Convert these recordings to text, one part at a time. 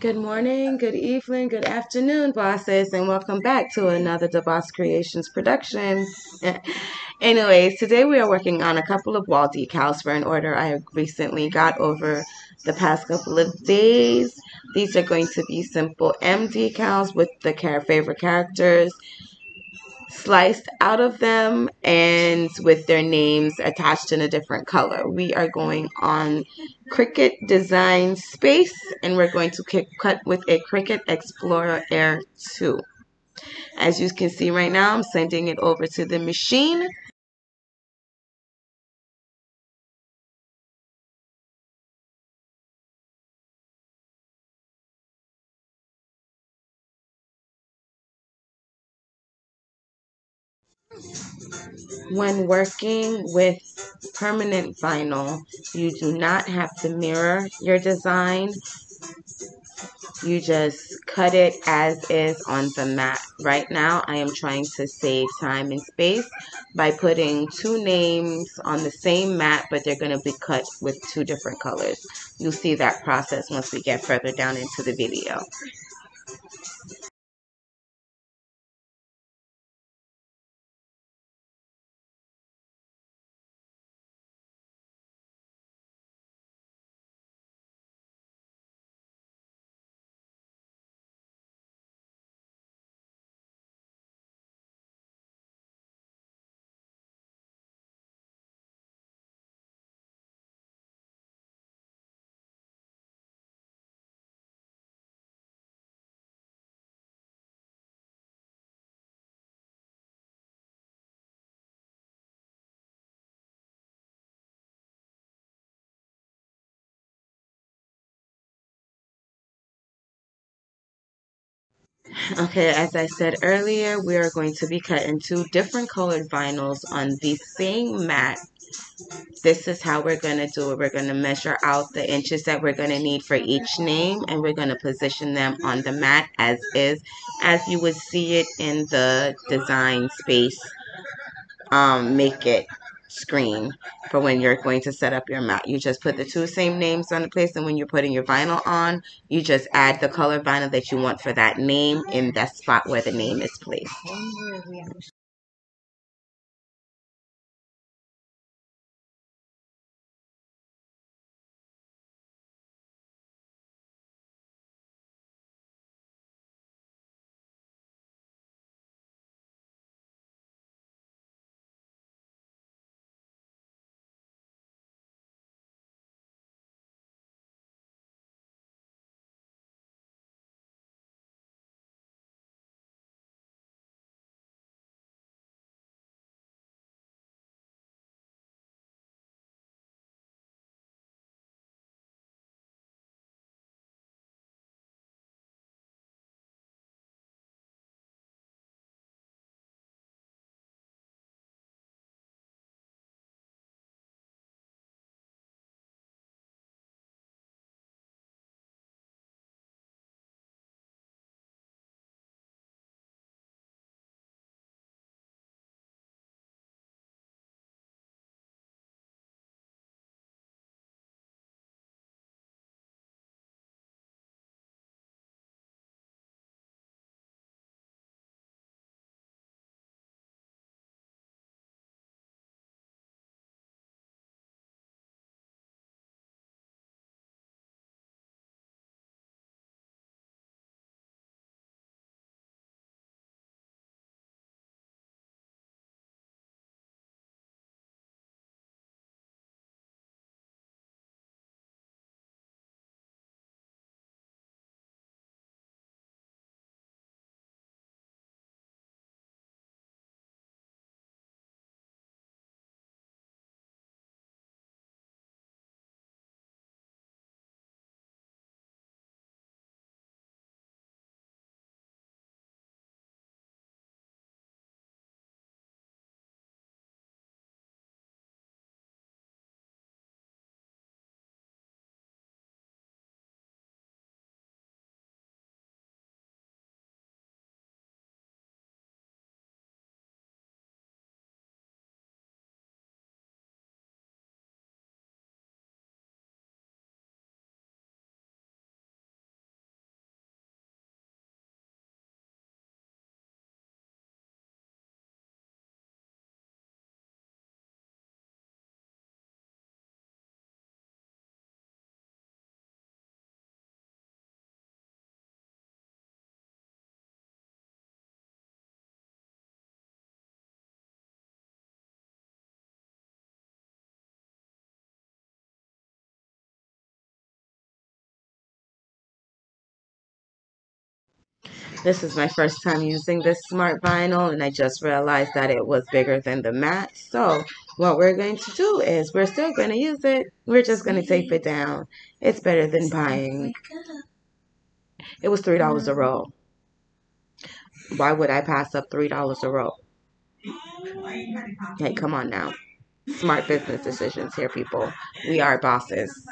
Good morning, good evening, good afternoon, bosses, and welcome back to another Da Bawse Kreationz production. Anyways, today we are working on a couple of wall decals for an order I recently got over the past couple of days. These are going to be simple M decals with the care favorite characters sliced out of them and with their names attached in a different color. We are going on Cricut Design Space and we're going to cut with a Cricut Explorer Air 2. As you can see right now, I'm sending it over to the machine When working with permanent vinyl, you do not have to mirror your design. You just cut it as is on the mat. Right now, I am trying to save time and space by putting two names on the same mat, but they're going to be cut with two different colors. You'll see that process once we get further down into the video. Okay, as I said earlier, we are going to be cutting two different colored vinyls on the same mat. This is how we're going to do it. We're going to measure out the inches that we're going to need for each name and we're going to position them on the mat as is, as you would see it in the design space. Um, make it screen for when you're going to set up your mat. You just put the two same names on the place and when you're putting your vinyl on, you just add the color vinyl that you want for that name in that spot where the name is placed. This is my first time using this smart vinyl and I just realized that it was bigger than the mat. So what we're going to do is we're still going to use it. We're just going to tape it down. It's better than buying. It was $3 a roll. Why would I pass up $3 a roll? Hey, come on now. Smart business decisions here, people. We are bosses.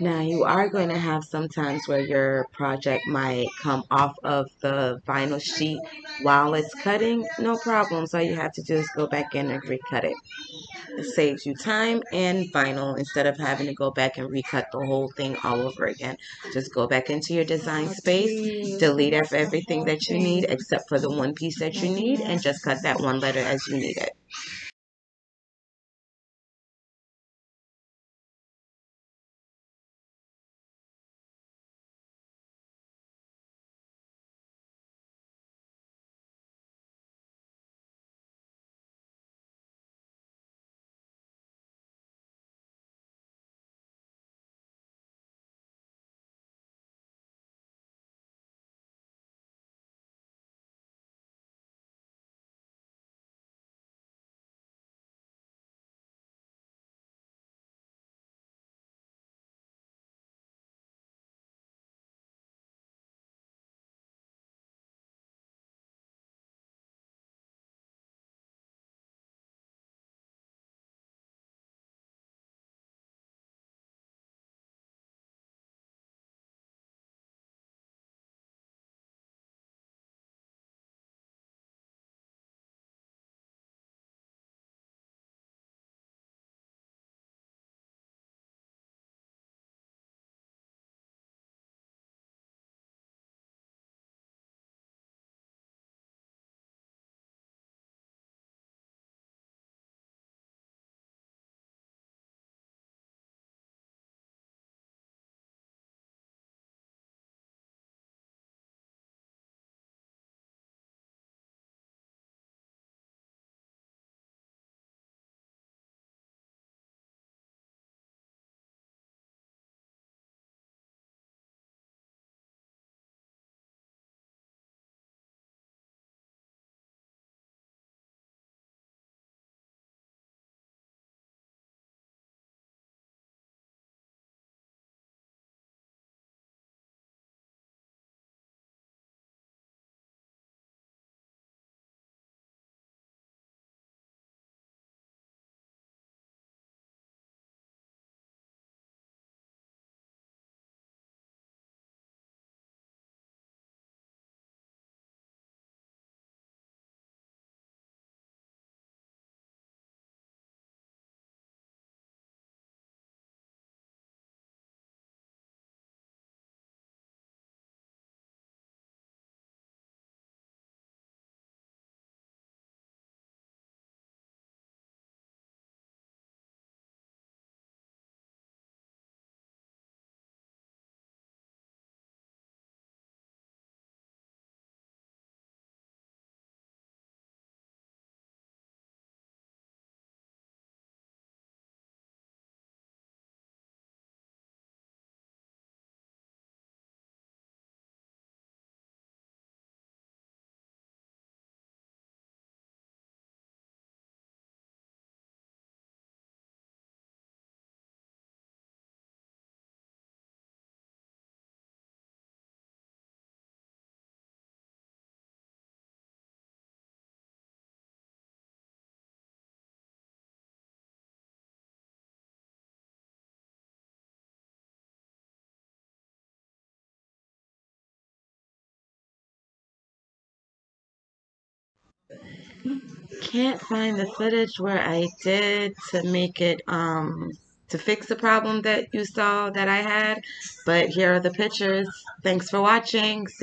Now you are going to have sometimes where your project might come off of the vinyl sheet while it's cutting. No problem. So you have to just go back in and recut it. It saves you time and vinyl instead of having to go back and recut the whole thing all over again. Just go back into your design space, delete everything that you need except for the one piece that you need, and just cut that one letter as you need it. Can't find the footage where I did to make it um to fix the problem that you saw that I had, but here are the pictures. Thanks for watching. See